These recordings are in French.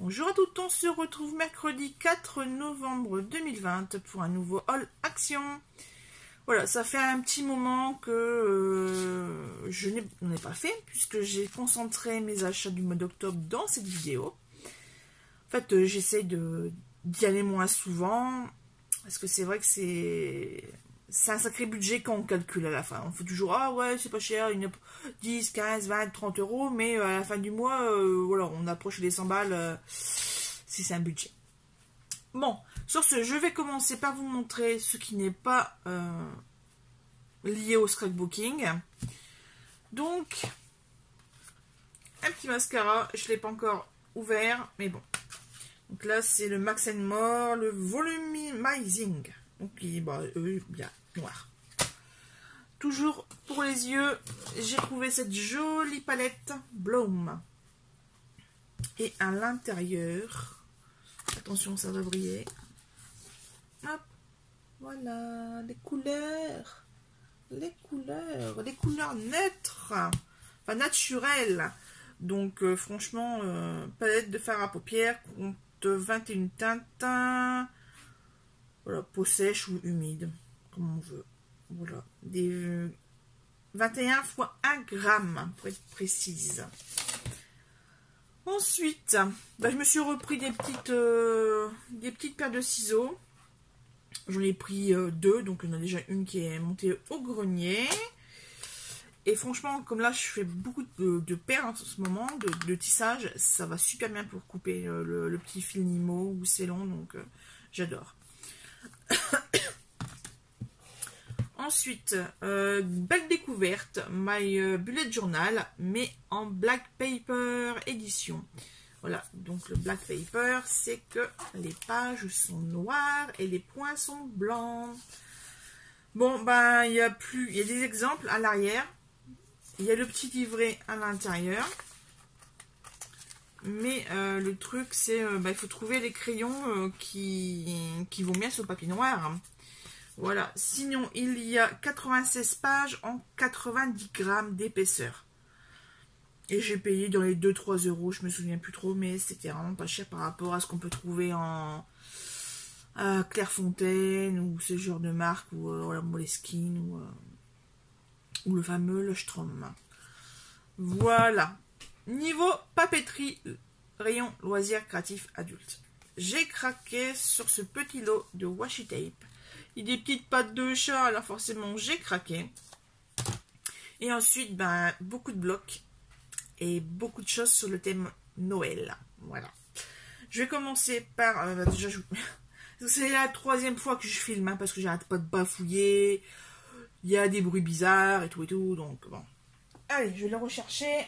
Bonjour à toutes, on se retrouve mercredi 4 novembre 2020 pour un nouveau All Action. Voilà, ça fait un petit moment que euh, je n'ai pas fait puisque j'ai concentré mes achats du mois d'octobre dans cette vidéo. En fait, euh, j'essaie d'y aller moins souvent parce que c'est vrai que c'est c'est un sacré budget quand on calcule à la fin. On fait toujours, ah ouais, c'est pas cher, une 10, 15, 20, 30 euros, mais euh, à la fin du mois, euh, voilà, on approche les 100 balles euh, si c'est un budget. Bon, sur ce, je vais commencer par vous montrer ce qui n'est pas lié au scrapbooking. Donc, un petit mascara, je ne l'ai pas encore ouvert, mais bon. Donc là, c'est le Max More, le Volumizing. Bah, bien noir. Toujours pour les yeux, j'ai trouvé cette jolie palette Bloom. Et à l'intérieur, attention, ça va briller. Hop, voilà, les couleurs. Les couleurs, les couleurs neutres, enfin naturelles. Donc, euh, franchement, euh, palette de fard à paupières compte 21 teintes. Peau sèche ou humide, comme on veut. Voilà, des 21 fois 1 gramme, pour être précise. Ensuite, bah, je me suis repris des petites, euh, des petites paires de ciseaux. J'en ai pris euh, deux, donc il y en a déjà une qui est montée au grenier. Et franchement, comme là, je fais beaucoup de, paires en ce moment, de, tissage, ça va super bien pour couper euh, le, petit fil Nimo ou c'est long, donc j'adore. Ensuite, euh, belle découverte, My euh, Bullet Journal, mais en Black Paper édition. Voilà, donc le Black Paper, c'est que les pages sont noires et les points sont blancs. Bon, ben, il y a plus, il y a des exemples à l'arrière. Il y a le petit livret à l'intérieur. Mais euh, le truc, c'est ben, il faut trouver les crayons qui, qui vont bien sur le papier noir. Voilà. Sinon, il y a 96 pages en 90 grammes d'épaisseur. Et j'ai payé dans les 2-3 euros, je me souviens plus trop, mais c'était vraiment pas cher par rapport à ce qu'on peut trouver en Clairefontaine ou ce genre de marque, ou euh, Moleskine, ou, euh, ou le fameux Lustrom. Voilà. Niveau papeterie, rayon loisirs créatifs adultes. J'ai craqué sur ce petit lot de washi tape des petites pattes de chat, alors forcément j'ai craqué. Et ensuite, ben, beaucoup de blocs et beaucoup de choses sur le thème Noël. Voilà. Je vais commencer par... Euh, bah, c'est la troisième fois que je filme, hein, parce que j'arrête pas de bafouiller. Il y a des bruits bizarres et tout et tout, donc bon. Allez, je vais le rechercher.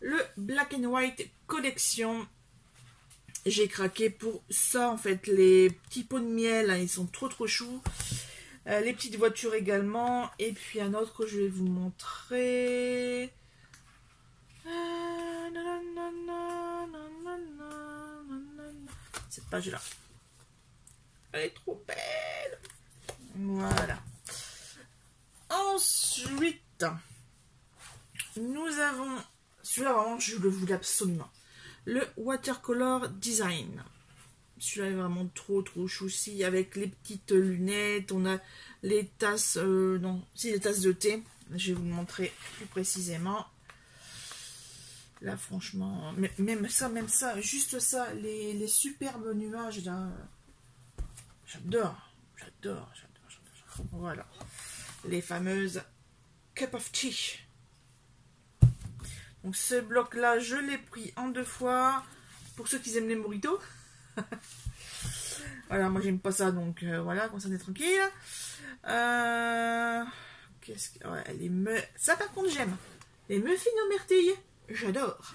Le Black and White Collection j'ai craqué pour ça en fait. Les petits pots de miel, hein, ils sont trop trop choux. Euh, les petites voitures également. Et puis un autre que je vais vous montrer. Cette page là. Elle est trop belle. Voilà. Ensuite, nous avons... Celui-là, vraiment, je le voulais absolument le Watercolor Design. Celui-là est vraiment trop trop chouci avec les petites lunettes. On a les tasses, euh, non, si les tasses de thé. Je vais vous montrer plus précisément. Là, franchement, même ça, même ça, juste ça, les, superbes nuages j'adore, j'adore, j'adore. Voilà. Les fameuses cup of tea. Donc ce bloc-là, je l'ai pris en deux fois. Pour ceux qui aiment les moritos. voilà, moi j'aime pas ça, donc euh, voilà, comme ça on est tranquille. Euh, qu'est-ce que... Ouais, les me... Ça par contre j'aime. Les muffins aux myrtilles, j'adore.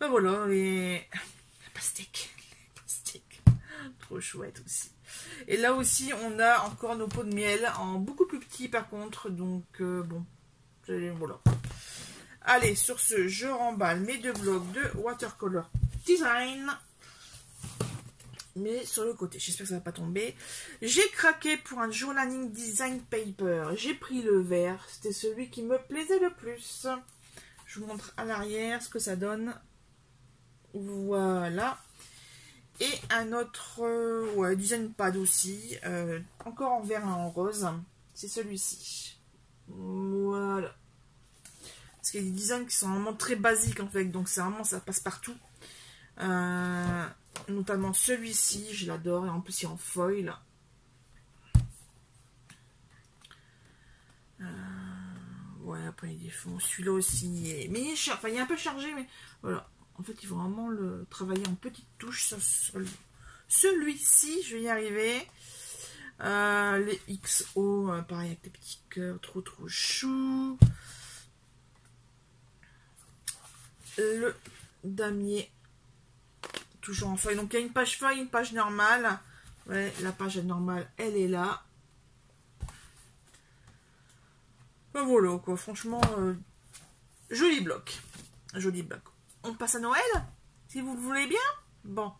Ben voilà, les... La pastèque. Trop chouette aussi. Et là aussi, on a encore nos pots de miel en beaucoup plus petit par contre. Donc, euh, bon, voilà. Allez, sur ce, je remballe mes deux blocs de watercolor design. Mais sur le côté, j'espère que ça va pas tomber. J'ai craqué pour un journaling design paper. J'ai pris le vert, c'était celui qui me plaisait le plus. Je vous montre à l'arrière ce que ça donne. Voilà. Et un autre euh, ouais, design pad aussi. Euh, encore en vert et en rose. C'est celui-ci. Voilà. Parce qu'il y a des designs qui sont vraiment très basiques en fait. Donc c'est vraiment ça passe partout. Euh, notamment celui-ci. Je l'adore. Et en plus il est en foil. ouais, après il défend. Celui-là aussi. Mais il est, enfin, il est un peu chargé. Mais voilà. En fait, il faut vraiment le travailler en petites touches. Celui-ci, je vais y arriver. Euh, les XO, euh, pareil avec des petits cœurs, trop trop chou. Le damier, toujours en feuille. Donc il y a une page feuille, une page normale. Ouais, la page normale, elle est là. Ben voilà quoi, franchement, euh, joli bloc. Joli bloc on passe à Noël, si vous le voulez bien. Bon.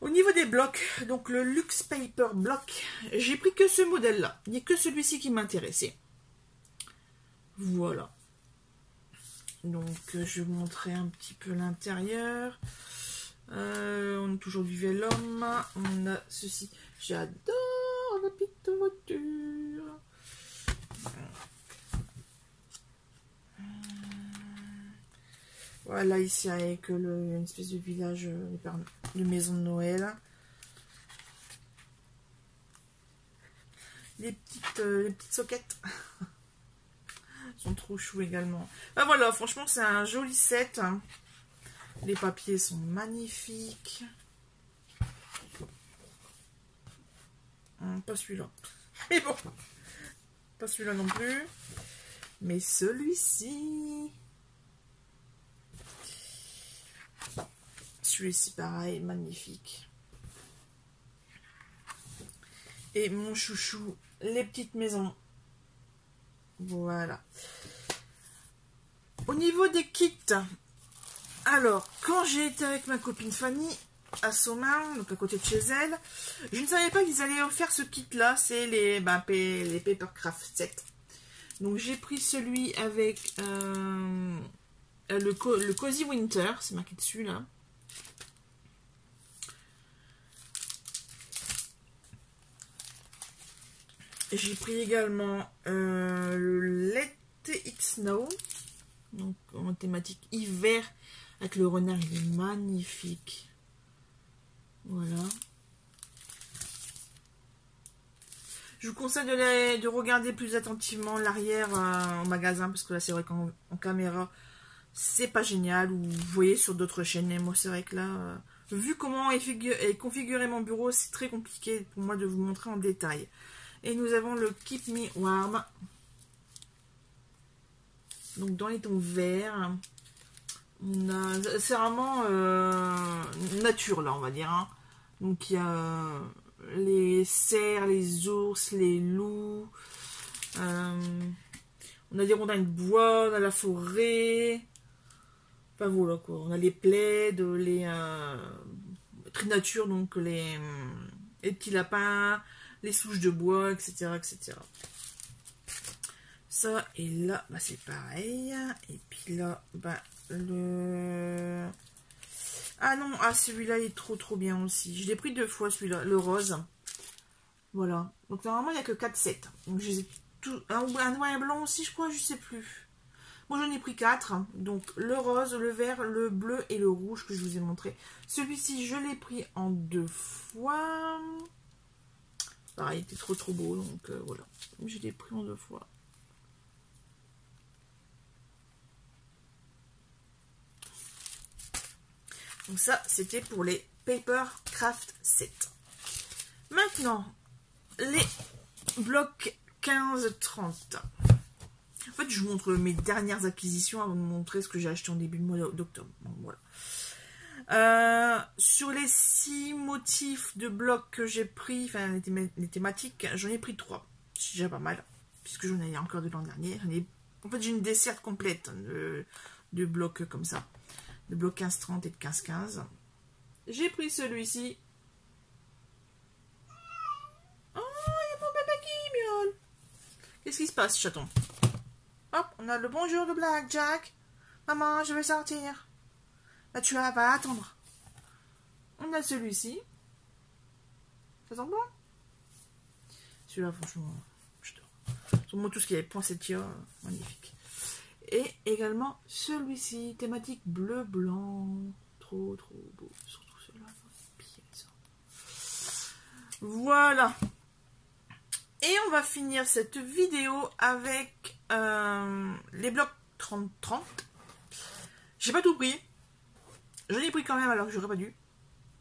Au niveau des blocs, donc le Lux Paper Block, j'ai pris que ce modèle-là. Il n'y a que celui-ci qui m'intéressait. Voilà. Donc, je vais vous montrer un petit peu l'intérieur. Euh, on a toujours du vélum. On a ceci. J'adore la petite voiture. Voilà, ici avec le, une espèce de village euh, de maison de Noël. Les petites, euh, les petites soquettes sont trop également. Ben voilà, franchement, c'est un joli set. Les papiers sont magnifiques. Hum, pas celui-là. Mais bon, pas celui-là non plus. Mais celui-ci. Celui-ci, pareil, magnifique. Et mon chouchou, les petites maisons. Voilà. Au niveau des kits, alors, quand j'ai été avec ma copine Fanny à Somain, donc à côté de chez elle, je ne savais pas qu'ils allaient offrir ce kit-là. C'est les, ben, les Papercraft 7. Donc, j'ai pris celui avec euh, le, le Cozy Winter, c'est marqué dessus là. J'ai pris également euh, le Let It Snow, donc en thématique hiver, avec le renard, il est magnifique. Voilà. Je vous conseille de, de regarder plus attentivement l'arrière euh, en magasin, parce que là, c'est vrai qu'en caméra, c'est pas génial. Ou vous voyez sur d'autres chaînes, et moi, c'est vrai que là, euh, vu comment est configuré mon bureau, c'est très compliqué pour moi de vous montrer en détail. Et nous avons le Keep Me Warm. Donc dans les tons verts. C'est vraiment euh, nature là on va dire. Hein. Donc il y a euh, les cerfs, les ours, les loups. Euh, on a des rondins de bois, on a la forêt. Enfin voilà quoi. On a les plaides, les très nature donc les, les petits lapins, les souches de bois, etc. etc. Ça, et là, bah, c'est pareil. Et puis là, bah, le... Ah non, ah celui-là, il est trop trop bien aussi. Je l'ai pris deux fois, celui-là, le rose. Voilà. Donc normalement, il n'y a que 4 sets. Donc j'ai tout... Un, un noir et blanc aussi, je crois, je sais plus. Moi, j'en ai pris 4. Donc le rose, le vert, le bleu et le rouge que je vous ai montré. Celui-ci, je l'ai pris en deux fois. Pareil, il était trop trop beau, donc euh, voilà. Je l'ai pris en deux fois. Donc ça, c'était pour les Paper Craft 7. Maintenant, les blocs 15-30. En fait, je vous montre mes dernières acquisitions avant de vous montrer ce que j'ai acheté en début de mois d'octobre. voilà. Euh, sur les six motifs de blocs que j'ai pris, enfin les, thématiques, j'en ai pris trois. C'est déjà pas mal, puisque j'en ai encore de l'an dernier. En fait, j'ai une desserte complète de, blocs comme ça. De blocs 15-30 et de 15-15. J'ai pris celui-ci. Oh, il y a mon bébé qui miaule. Qu'est-ce qui se passe, chaton? Hop, on a le bonjour de Blackjack. Maman, je vais sortir. Là, tu vas, va attendre. On a celui-ci. Ça sent bon? Celui-là, franchement, je dors. moi, tout ce qui est poinsettia, magnifique. Et également celui-ci, thématique bleu-blanc. Trop, trop beau. Surtout celui-là. Voilà. Et on va finir cette vidéo avec euh, les blocs 30-30. J'ai pas tout pris. Je l'ai pris quand même alors que j'aurais pas dû.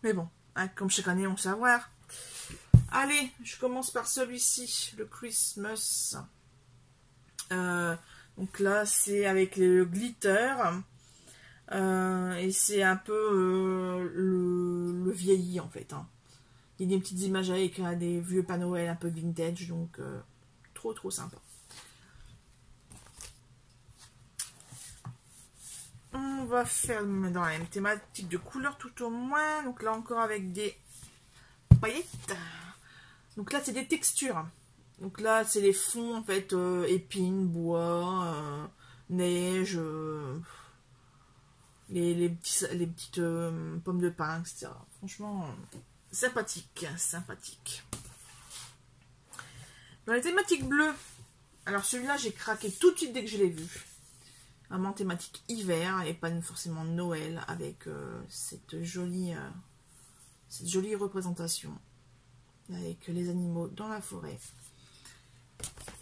Mais bon, hein, comme chaque année, on sait avoir. Allez, je commence par celui-ci, le Christmas. Euh, donc là, c'est avec le glitter. Euh, et c'est un peu le, vieilli en fait. Hein. Il y a des petites images avec des vieux panneaux Noël un peu vintage, donc euh, trop trop sympa. On va faire dans la même thématique de couleur tout au moins. Donc là encore avec des paillettes. Donc là c'est des textures. Donc là c'est les fonds en fait euh, épines, bois, euh, neige, les, petites pommes de pin, etc. Franchement, Sympathique, sympathique. Dans les thématiques bleues, alors celui-là, j'ai craqué tout de suite dès que je l'ai vu. Thématique hiver et pas forcément Noël avec euh, cette, jolie, euh, jolie représentation avec les animaux dans la forêt.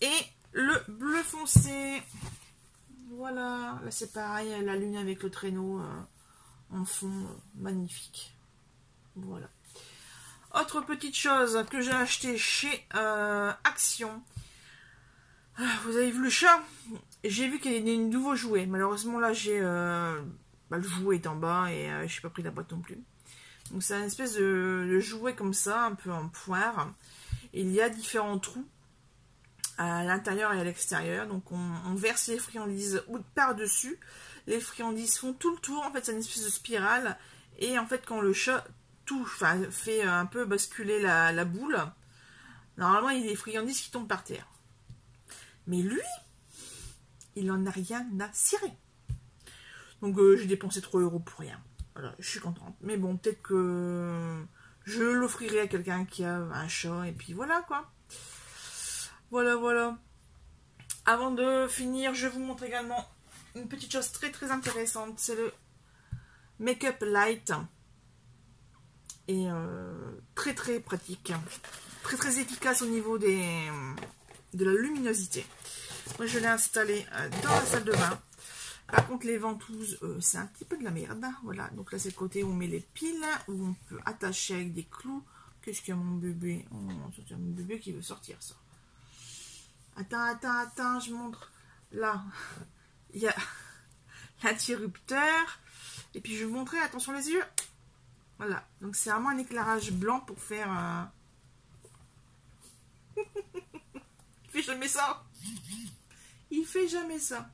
Et le bleu foncé. Voilà, là c'est pareil, la lune avec le traîneau euh, en fond, magnifique. Voilà. Autre petite chose que j'ai acheté chez Action. Ah, vous avez vu le chat? J'ai vu qu'il y avait un nouveau jouet. Malheureusement, là, j'ai... Euh, bah, le jouet est en bas et euh, je n'ai pas pris la boîte non plus. Donc, c'est une espèce de, jouet comme ça, un peu en poire. Il y a différents trous à l'intérieur et à l'extérieur. Donc, on, verse les friandises par-dessus. Les friandises font tout le tour. En fait, c'est une espèce de spirale. Et en fait, quand le chat tout, fait un peu basculer la, boule. Normalement, il y a des friandises qui tombent par terre. Mais lui, il en a rien à cirer. Donc euh, j'ai dépensé 3 euros pour rien. Voilà, je suis contente. Mais bon, peut-être que je l'offrirai à quelqu'un qui a un chat. Et puis voilà quoi. Voilà, voilà. Avant de finir, je vous montre également une petite chose très très intéressante. C'est le Make-up Light et euh, très très pratique, très très efficace au niveau des, de la luminosité. Moi je l'ai installé euh, dans la salle de bain. Par contre les ventouses, euh, c'est un petit peu de la merde. Voilà, donc là c'est le côté où on met les piles, où on peut attacher avec des clous. Qu'est-ce qu'il y a mon bébé? Oh, c'est mon bébé qui veut sortir ça. Attends, attends, attends, je montre. Là, il y a l'interrupteur. Et puis je vais vous montrer, attention les yeux. Voilà, donc c'est vraiment un éclairage blanc pour faire... Il fait jamais ça Il fait jamais ça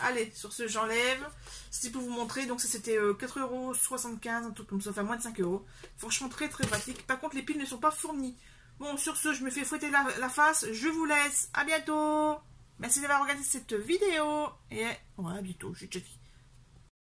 Allez, sur ce, j'enlève. C'était pour vous montrer. Donc, ça, c'était 4,75€, euh, un truc comme ça, enfin moins de 5 euros. Franchement, très très pratique. Par contre, les piles ne sont pas fournies. Bon, sur ce, je me fais fouetter la, face. Je vous laisse. À bientôt. Merci d'avoir regardé cette vidéo. Et à bientôt. Je déjà dit.